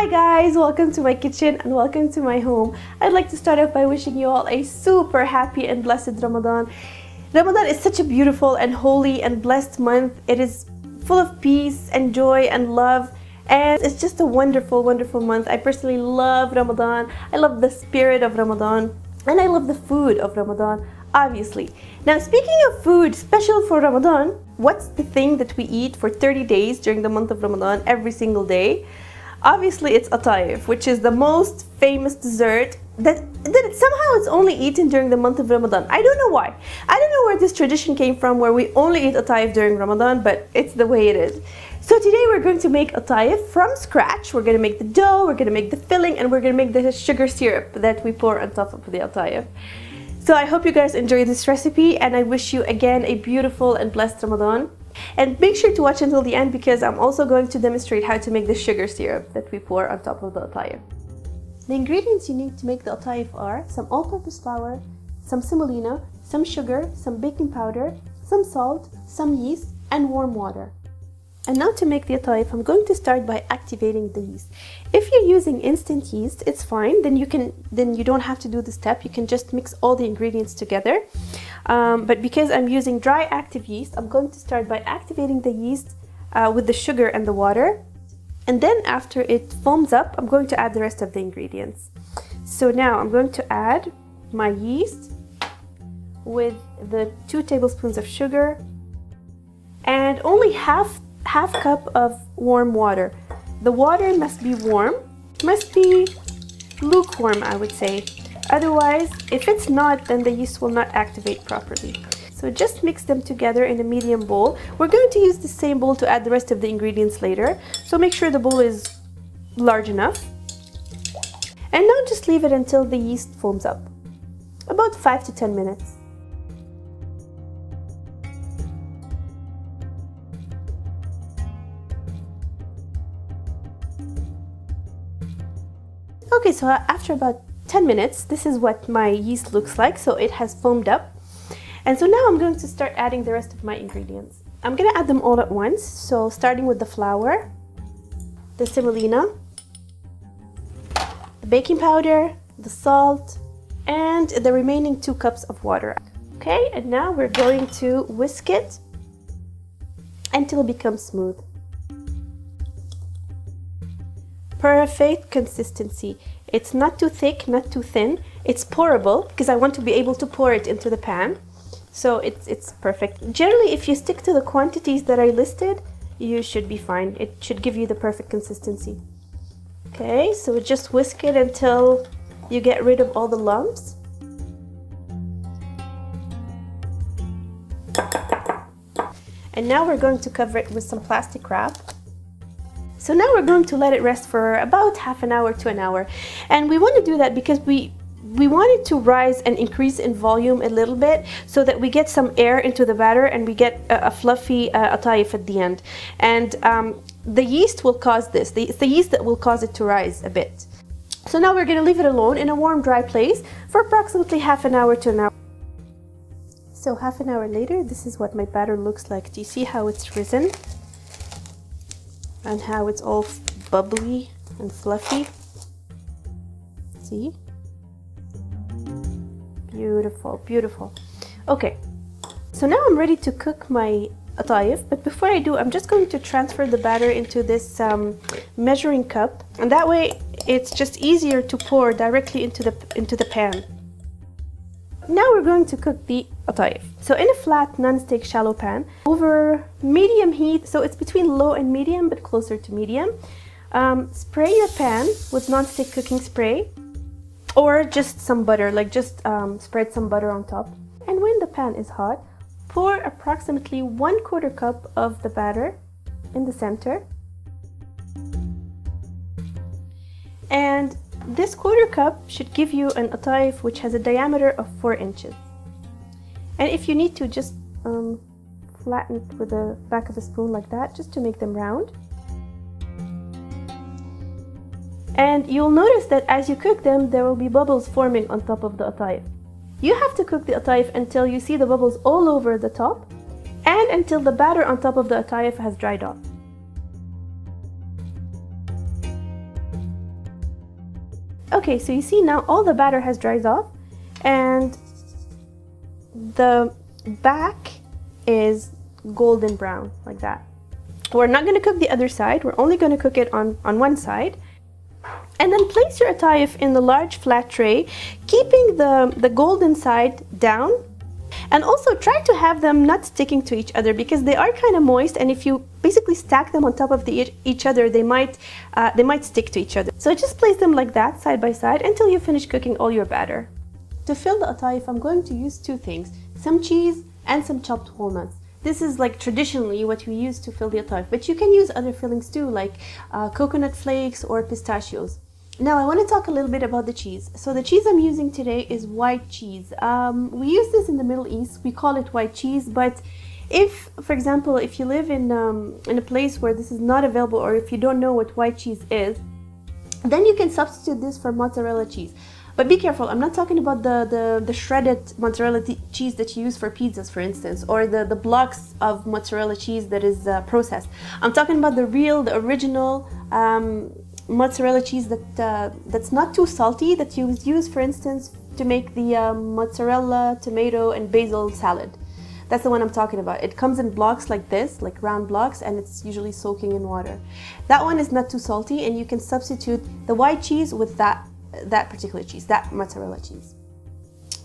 Hi guys, welcome to my kitchen and welcome to my home. I'd like to start off by wishing you all a super happy and blessed Ramadan. Ramadan is such a beautiful and holy and blessed month. It is full of peace and joy and love and it's just a wonderful, wonderful month. I personally love Ramadan. I love the spirit of Ramadan and I love the food of Ramadan, obviously. Now, speaking of food special for Ramadan, what's the thing that we eat for 30 days during the month of Ramadan every single day? Obviously, it's atayef, which is the most famous dessert that, that somehow it's only eaten during the month of Ramadan. I don't know why. I don't know where this tradition came from where we only eat atayef during Ramadan, but it's the way it is. So today we're going to make atayef from scratch. We're going to make the dough, we're going to make the filling, and we're going to make the sugar syrup that we pour on top of the atayef. So I hope you guys enjoy this recipe and I wish you again a beautiful and blessed Ramadan. And make sure to watch until the end because I'm also going to demonstrate how to make the sugar syrup that we pour on top of the atayef. The ingredients you need to make the atayef are some all-purpose flour, some semolina, some sugar, some baking powder, some salt, some yeast, and warm water. And now to make the atayef, I'm going to start by activating the yeast. If you're using instant yeast, it's fine. Then you can, then you don't have to do the step. You can just mix all the ingredients together. Um, but because I'm using dry active yeast, I'm going to start by activating the yeast uh, with the sugar and the water. And then after it foams up, I'm going to add the rest of the ingredients. So now I'm going to add my yeast with the two tablespoons of sugar and only half half cup of warm water. The water must be warm, must be lukewarm I would say. Otherwise, if it's not, then the yeast will not activate properly. So just mix them together in a medium bowl. We're going to use the same bowl to add the rest of the ingredients later. So make sure the bowl is large enough. And now just leave it until the yeast foams up. About 5 to 10 minutes. Okay, so after about 10 minutes, this is what my yeast looks like. So it has foamed up. And so now I'm going to start adding the rest of my ingredients. I'm going to add them all at once. So starting with the flour, the semolina, the baking powder, the salt, and the remaining two cups of water. Okay, and now we're going to whisk it until it becomes smooth. Perfect consistency. It's not too thick, not too thin. It's pourable because I want to be able to pour it into the pan. So it's, it's perfect. Generally, if you stick to the quantities that I listed, you should be fine. It should give you the perfect consistency. Okay, so just whisk it until you get rid of all the lumps. And now we're going to cover it with some plastic wrap. So now we're going to let it rest for about half an hour to an hour. And we want to do that because we we want it to rise and increase in volume a little bit so that we get some air into the batter and we get a, a fluffy uh, atayef at the end. And um, the yeast will cause this. The, it's the yeast that will cause it to rise a bit. So now we're going to leave it alone in a warm, dry place for approximately half an hour to an hour. So half an hour later, this is what my batter looks like. Do you see how it's risen? And how it's all bubbly and fluffy. See? Beautiful, beautiful. Okay, so now I'm ready to cook my atayef, but before I do, I'm just going to transfer the batter into this um, measuring cup, and that way it's just easier to pour directly into the, into the pan. Now we're going to cook the atayef. So in a flat non-stick shallow pan over medium heat, so it's between low and medium but closer to medium. Um, spray your pan with non-stick cooking spray or just some butter, like just um, spread some butter on top. And when the pan is hot, pour approximately one quarter cup of the batter in the center. And this quarter cup should give you an atayef which has a diameter of 4 inches. And if you need to just um, flatten it with the back of a spoon like that, just to make them round. And you'll notice that as you cook them, there will be bubbles forming on top of the atayef. You have to cook the atayef until you see the bubbles all over the top and until the batter on top of the atayef has dried off. Okay, so you see now all the batter has dried off and the back is golden brown like that. We're not going to cook the other side. We're only going to cook it on, on one side. And then place your atayef in the large flat tray, keeping the, the golden side down. And also try to have them not sticking to each other because they are kind of moist and if you basically stack them on top of the, each other, they might, uh, they might stick to each other. So just place them like that, side by side, until you finish cooking all your batter. To fill the atayef, I'm going to use two things, some cheese and some chopped walnuts. This is like traditionally what we use to fill the atayef, but you can use other fillings too, like uh, coconut flakes or pistachios. Now I want to talk a little bit about the cheese. So the cheese I'm using today is white cheese. Um, we use this in the Middle East. We call it white cheese, but if, for example, if you live in, um, in a place where this is not available or if you don't know what white cheese is, then you can substitute this for mozzarella cheese. But be careful, I'm not talking about the, the, the shredded mozzarella cheese that you use for pizzas, for instance, or the, the blocks of mozzarella cheese that is uh, processed. I'm talking about the real, the original um, mozzarella cheese that uh, that's not too salty, that you would use, for instance, to make the uh, mozzarella, tomato, and basil salad. That's the one I'm talking about. It comes in blocks like this, like round blocks, and it's usually soaking in water. That one is not too salty, and you can substitute the white cheese with that that particular cheese, that mozzarella cheese.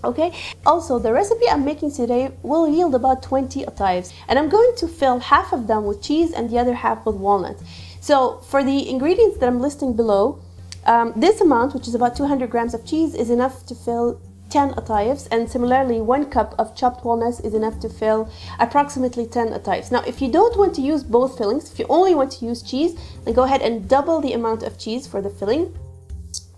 Okay, also the recipe I'm making today will yield about 20 atayefs and I'm going to fill half of them with cheese and the other half with walnuts. So for the ingredients that I'm listing below, um, this amount, which is about 200 grams of cheese, is enough to fill 10 atayefs and similarly one cup of chopped walnuts is enough to fill approximately 10 atayefs. Now if you don't want to use both fillings, if you only want to use cheese, then go ahead and double the amount of cheese for the filling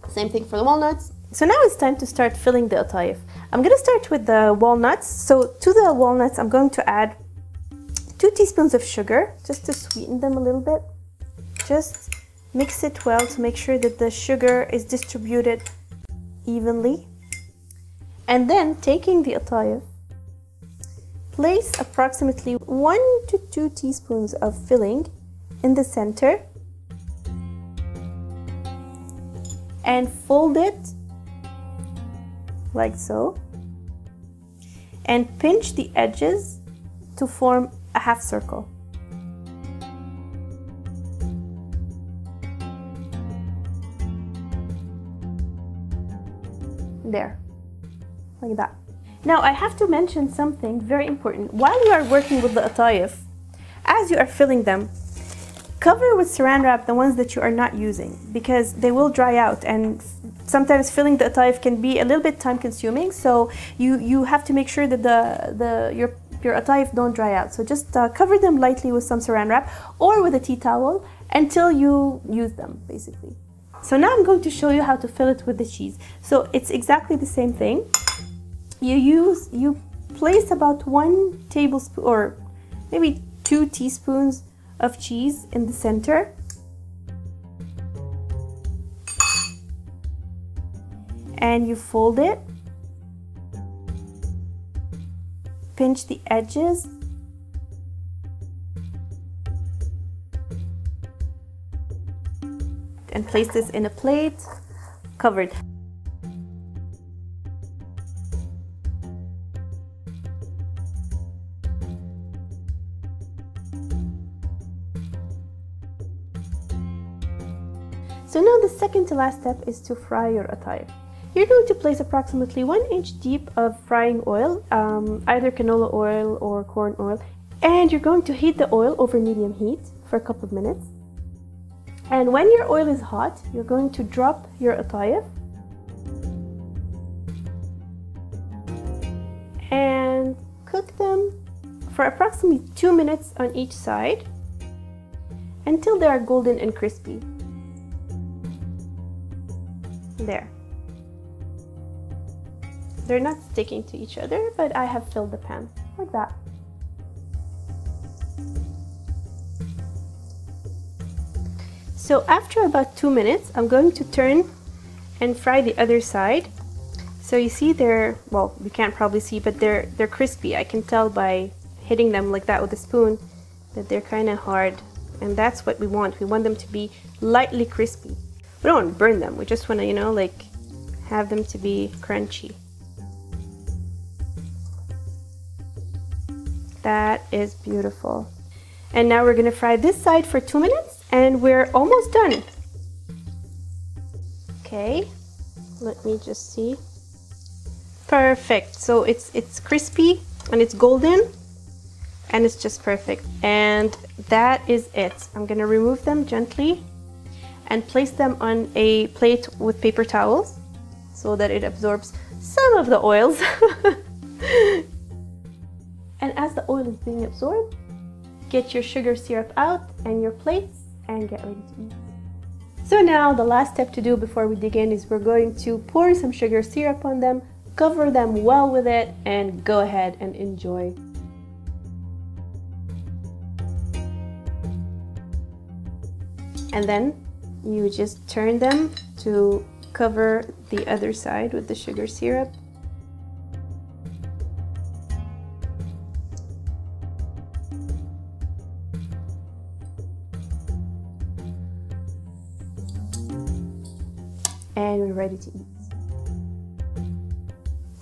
same thing for the walnuts. So now it's time to start filling the atayef. I'm going to start with the walnuts. So to the walnuts, I'm going to add two teaspoons of sugar just to sweeten them a little bit. Just mix it well to make sure that the sugar is distributed evenly. And then taking the atayef, place approximately one to two teaspoons of filling in the center and fold it like so and pinch the edges to form a half circle. There, like that. Now I have to mention something very important. While you are working with the atayef, as you are filling them, Cover with saran wrap the ones that you are not using because they will dry out and sometimes filling the atayef can be a little bit time consuming so you you have to make sure that the the your your atayef don't dry out so just uh, cover them lightly with some saran wrap or with a tea towel until you use them basically so now I'm going to show you how to fill it with the cheese so it's exactly the same thing you use you place about one tablespoon or maybe two teaspoons of cheese in the center. And you fold it. Pinch the edges. And place this in a plate covered. So now the second to last step is to fry your atayef. You're going to place approximately one inch deep of frying oil, um, either canola oil or corn oil, and you're going to heat the oil over medium heat for a couple of minutes. And when your oil is hot, you're going to drop your atayef and cook them for approximately two minutes on each side until they are golden and crispy. There. They're not sticking to each other, but I have filled the pan like that. So after about two minutes, I'm going to turn and fry the other side. So you see they're, well, you can't probably see, but they're, they're crispy. I can tell by hitting them like that with a spoon that they're kind of hard. And that's what we want. We want them to be lightly crispy. we don't want to burn them. We just want to, you know, like have them to be crunchy. That is beautiful. And now we're gonna fry this side for two minutes and we're almost done. Okay, let me just see. Perfect, so it's, it's crispy and it's golden and it's just perfect. And that is it. I'm gonna remove them gently and place them on a plate with paper towels so that it absorbs some of the oils. and as the oil is being absorbed, get your sugar syrup out and your plates and get ready to eat. So now the last step to do before we dig in is we're going to pour some sugar syrup on them, cover them well with it, and go ahead and enjoy. And then you just turn them to cover the other side with the sugar syrup. Ready to eat.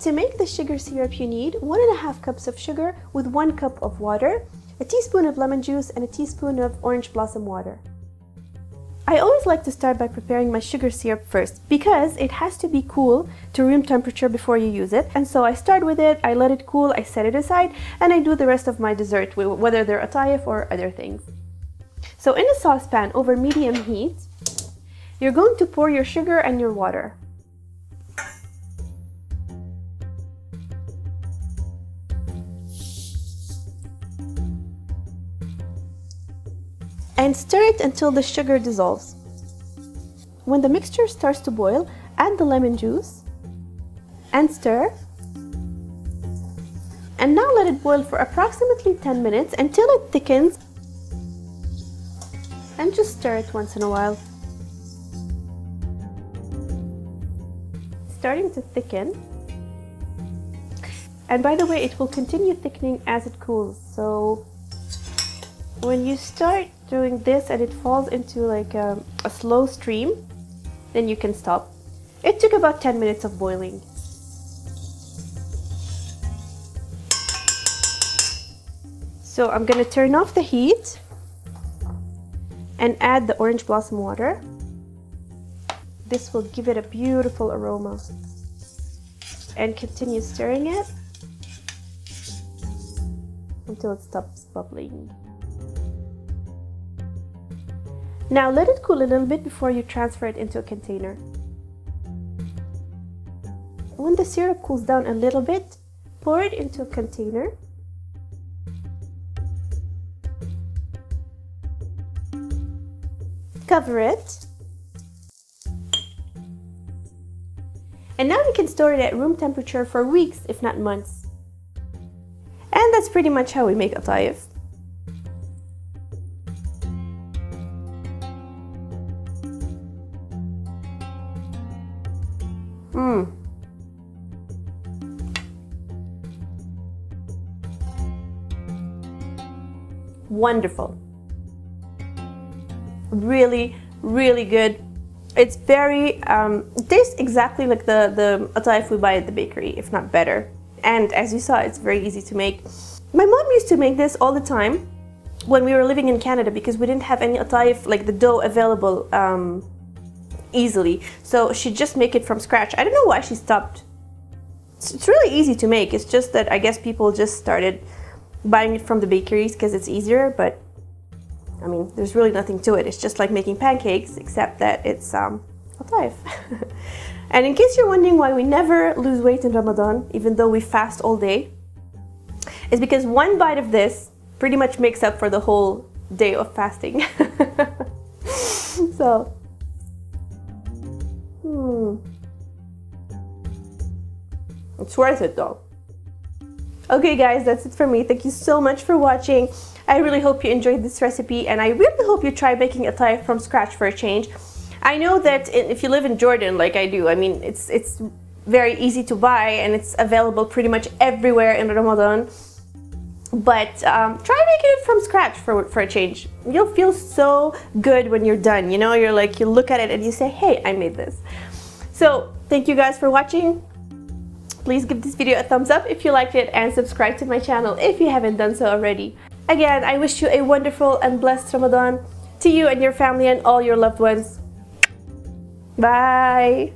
To make the sugar syrup you need one and a half cups of sugar with one cup of water, a teaspoon of lemon juice and a teaspoon of orange blossom water. I always like to start by preparing my sugar syrup first because it has to be cool to room temperature before you use it. And so I start with it, I let it cool, I set it aside, and I do the rest of my dessert, whether they're atayef or other things. So in a saucepan over medium heat, you're going to pour your sugar and your water. and stir it until the sugar dissolves. When the mixture starts to boil, add the lemon juice and stir. And now let it boil for approximately 10 minutes until it thickens and just stir it once in a while. Starting to thicken. And by the way, it will continue thickening as it cools. So when you start doing this and it falls into like a, a slow stream, then you can stop. It took about 10 minutes of boiling. So I'm gonna turn off the heat and add the orange blossom water. This will give it a beautiful aroma. And continue stirring it until it stops bubbling. Now let it cool a little bit before you transfer it into a container. When the syrup cools down a little bit, pour it into a container. Cover it. And now you can store it at room temperature for weeks, if not months. And that's pretty much how we make atayef. Mmm. Wonderful. Really, really good. It's very, um, tastes exactly like the, the atayef we buy at the bakery, if not better. And as you saw, it's very easy to make. My mom used to make this all the time when we were living in Canada because we didn't have any atayef, like the dough available um, easily. So she just make it from scratch. I don't know why she stopped. It's, it's really easy to make. It's just that I guess people just started buying it from the bakeries because it's easier. But I mean, there's really nothing to it. It's just like making pancakes, except that it's um, atayef. and in case you're wondering why we never lose weight in Ramadan, even though we fast all day, is because one bite of this pretty much makes up for the whole day of fasting. so Hmm. It's worth it though. Okay guys, that's it for me. Thank you so much for watching. I really hope you enjoyed this recipe and I really hope you try making atayef from scratch for a change. I know that if you live in Jordan like I do, I mean it's it's very easy to buy and it's available pretty much everywhere in Ramadan. but um, try making it from scratch for, for a change. You'll feel so good when you're done. You know, you're like, you look at it and you say, hey, I made this. So thank you guys for watching. Please give this video a thumbs up if you liked it and subscribe to my channel if you haven't done so already. Again, I wish you a wonderful and blessed Ramadan to you and your family and all your loved ones. Bye!